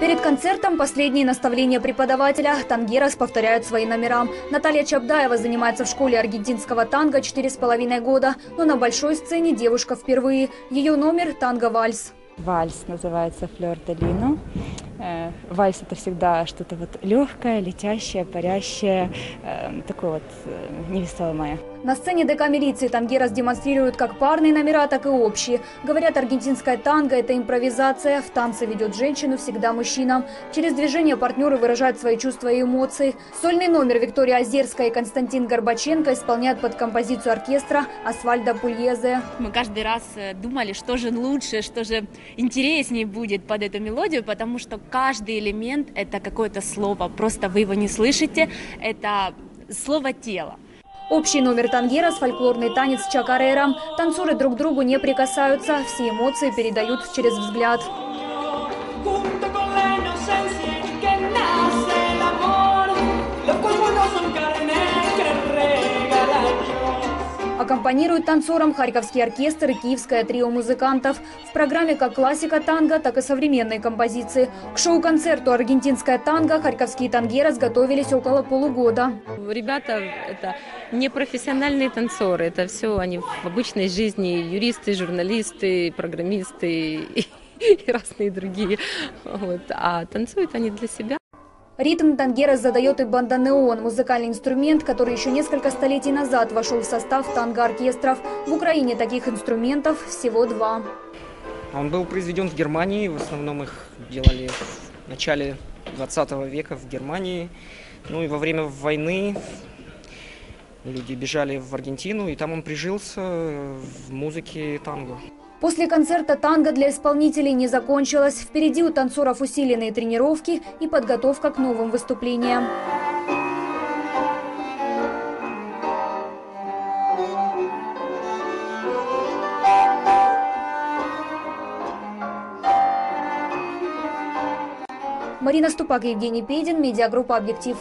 Перед концертом последние наставления преподавателя. Тангерос повторяют свои номера. Наталья Чабдаева занимается в школе аргентинского танго четыре с половиной года. Но на большой сцене девушка впервые. Ее номер – танго-вальс. Вальс называется «Флёр де Лино». Э, Вальс – это всегда что-то вот легкое, летящее, парящее, э, такое вот э, невесомое. На сцене ДК милиции Тангерос демонстрируют как парные номера, так и общие. Говорят, аргентинская танго – это импровизация. В танце ведет женщину всегда мужчина. Через движение партнеры выражают свои чувства и эмоции. Сольный номер Виктория Озерская и Константин Горбаченко исполняют под композицию оркестра «Асфальда Пульезе». Мы каждый раз думали, что же лучше, что же интереснее будет под эту мелодию, потому что каждый элемент – это какое-то слово, просто вы его не слышите, это слово тела. Общий номер тангера с фольклорный танец чакарера. Танцоры друг другу не прикасаются, все эмоции передают через взгляд. Аккомпанируют танцорам Харьковский оркестр и Киевское трио музыкантов. В программе как классика танго, так и современные композиции. К шоу-концерту «Аргентинская танго» харьковские тангеры готовились около полугода. Ребята – это не профессиональные танцоры, это все они в обычной жизни, юристы, журналисты, программисты и, разные другие. Вот. А танцуют они для себя. Ритм тангера задает и банданеон – музыкальный инструмент, который еще несколько столетий назад вошел в состав танго-оркестров. В Украине таких инструментов всего два. Он был произведен в Германии, в основном их делали в начале 20 века в Германии. Ну и во время войны люди бежали в Аргентину, и там он прижился в музыке танго. После концерта танго для исполнителей не закончилось. Впереди у танцоров усиленные тренировки и подготовка к новым выступлениям. Марина Ступак, Евгений Педин, медиагруппа «Объектив».